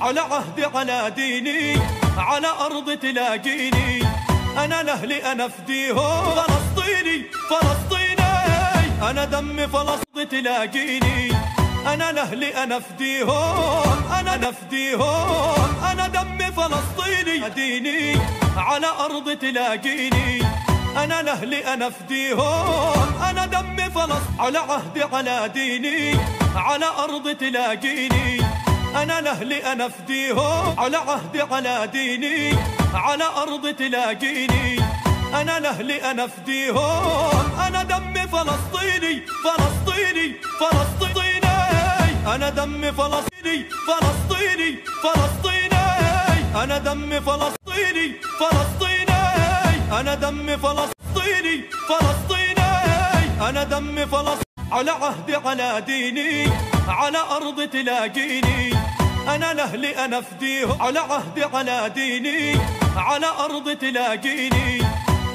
على عهدي على ديني على أرض تلاقيني أنا لأهلي أنا فديهم فلسطيني فلسطيني. أنا دمي فلسطين تلاقيني أنا لأهلي أنا فديهم أنا نفديهم أنا دمي فلسطيني. ديني على أرض تلاقيني أنا لأهلي أنا فديهم أنا دمي فلسطين على عهدي على ديني. على أرض تلاقيني أنا لأهلي أنا فديهم على عهدي على ديني. على أرض تلاقيني. أنا لأهلي أنا فديهم أنا دمي فلسطيني فلسطيني فلسطيني. أنا دمي فلسطيني فلسطيني فلسطيني. أنا دمي فلسطيني فلسطيني. أنا دمي فلسطيني فلسطيني. أنا دمي فلسطيني على عهدي على ديني. على أرض تلاقيني. أنا لأهلي أنا فديهم على عهدي على ديني على أرض تلاقيني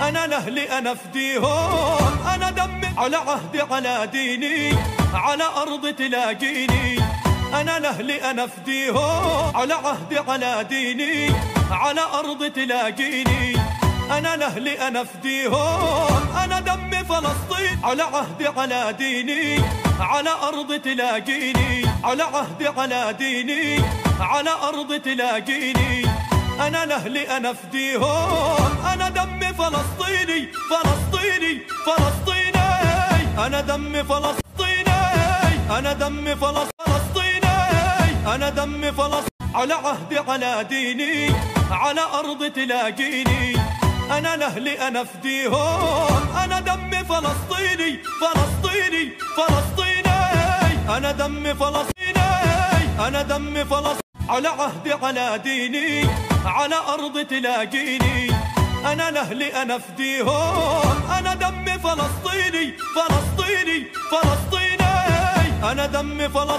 أنا لأهلي أنا فديهم أنا دمي على عهدي على ديني على أرض تلاقيني أنا لأهلي أنا فديهم على عهدي على ديني على أرض تلاقيني أنا لأهلي أنا فديهم أنا دمي فلسطين على عهدي على ديني. على أرض تلاقيني على عهدي على ديني على أرض تلاقيني. أنا لأهلي أنا فديهم أنا دمي فلسطيني فلسطيني فلسطيني. أنا دمي فلسطيني أنا دمي فلسطيني. أنا دمي فلسطيني على عهدي على ديني على أرض تلاقيني. أنا لأهلي أنا فديهم أنا فلسطيني أنا دمي فلسطيني على عهدي على ديني على أرض تلاقيني. أنا لأهلي أنا فديهم أنا دمي فلسطيني فلسطيني فلسطيني. أنا دمي فلسطيني